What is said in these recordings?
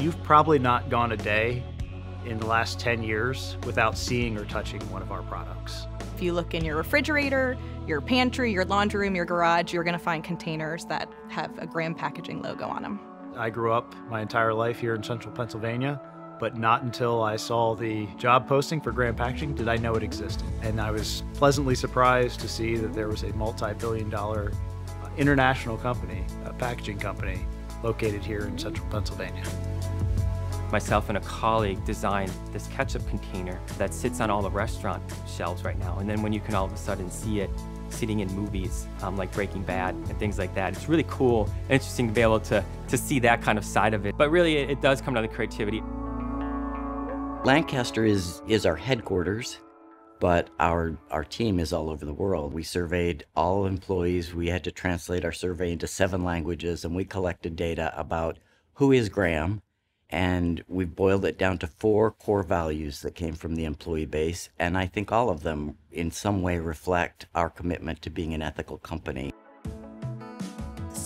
you've probably not gone a day in the last 10 years without seeing or touching one of our products. If you look in your refrigerator, your pantry, your laundry room, your garage, you're going to find containers that have a Graham packaging logo on them. I grew up my entire life here in central Pennsylvania, but not until I saw the job posting for Graham Packaging did I know it existed. And I was pleasantly surprised to see that there was a multi billion dollar uh, international company, a packaging company, located here in central Pennsylvania. Myself and a colleague designed this ketchup container that sits on all the restaurant shelves right now. And then when you can all of a sudden see it sitting in movies um, like Breaking Bad and things like that, it's really cool and interesting to be able to, to see that kind of side of it. But really, it, it does come down to creativity. Lancaster is, is our headquarters, but our, our team is all over the world. We surveyed all employees. We had to translate our survey into seven languages, and we collected data about who is Graham, and we've boiled it down to four core values that came from the employee base. And I think all of them, in some way, reflect our commitment to being an ethical company.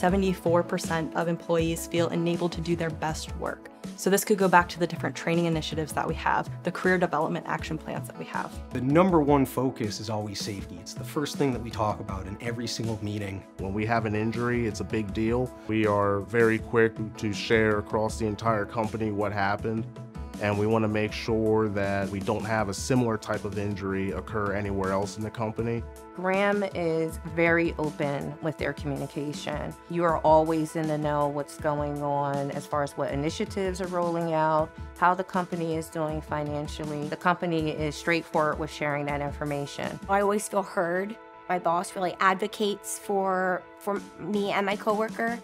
74% of employees feel enabled to do their best work. So this could go back to the different training initiatives that we have, the career development action plans that we have. The number one focus is always safety. It's the first thing that we talk about in every single meeting. When we have an injury, it's a big deal. We are very quick to share across the entire company what happened and we want to make sure that we don't have a similar type of injury occur anywhere else in the company. Graham is very open with their communication. You are always in the know what's going on as far as what initiatives are rolling out, how the company is doing financially. The company is straightforward with sharing that information. I always feel heard. My boss really advocates for for me and my coworker.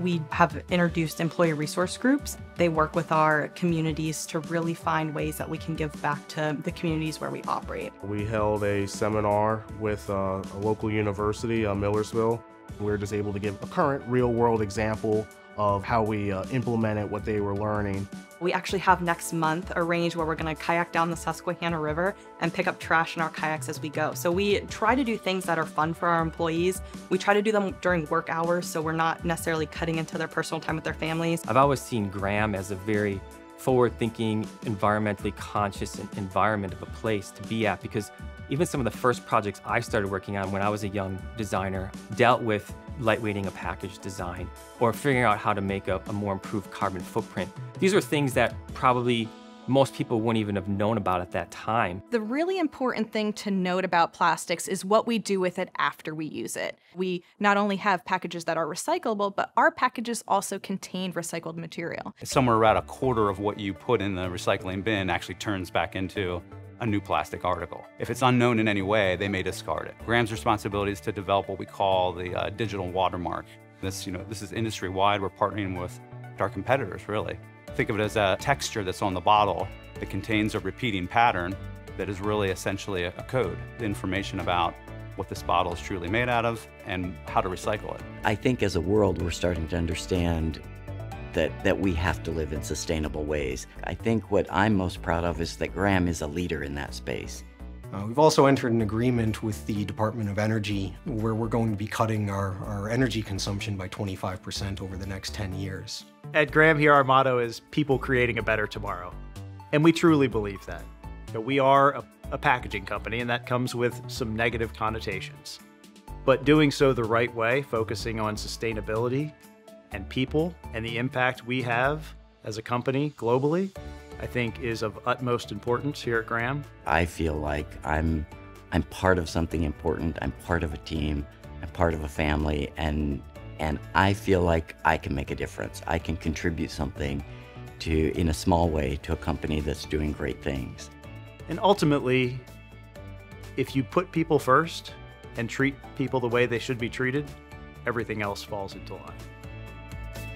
We have introduced employee resource groups. They work with our communities to really find ways that we can give back to the communities where we operate. We held a seminar with uh, a local university, uh, Millersville. We were just able to give a current real world example of how we uh, implemented what they were learning. We actually have next month arranged where we're going to kayak down the Susquehanna River and pick up trash in our kayaks as we go. So we try to do things that are fun for our employees. We try to do them during work hours so we're not necessarily cutting into their personal time with their families. I've always seen Graham as a very forward-thinking, environmentally conscious environment of a place to be at because even some of the first projects I started working on when I was a young designer dealt with lightweighting a package design or figuring out how to make a, a more improved carbon footprint. These are things that probably most people wouldn't even have known about at that time. The really important thing to note about plastics is what we do with it after we use it. We not only have packages that are recyclable, but our packages also contain recycled material. Somewhere around a quarter of what you put in the recycling bin actually turns back into a new plastic article. If it's unknown in any way, they may discard it. Graham's responsibility is to develop what we call the uh, digital watermark. This, you know, this is industry-wide. We're partnering with our competitors, really. Think of it as a texture that's on the bottle that contains a repeating pattern that is really essentially a, a code, the information about what this bottle is truly made out of and how to recycle it. I think as a world, we're starting to understand that, that we have to live in sustainable ways. I think what I'm most proud of is that Graham is a leader in that space. Uh, we've also entered an agreement with the Department of Energy where we're going to be cutting our, our energy consumption by 25% over the next 10 years. At Graham here, our motto is people creating a better tomorrow. And we truly believe that. that we are a, a packaging company and that comes with some negative connotations. But doing so the right way, focusing on sustainability and people and the impact we have as a company globally, I think is of utmost importance here at Graham. I feel like I'm I'm part of something important. I'm part of a team. I'm part of a family and and I feel like I can make a difference. I can contribute something to in a small way to a company that's doing great things. And ultimately, if you put people first and treat people the way they should be treated, everything else falls into line.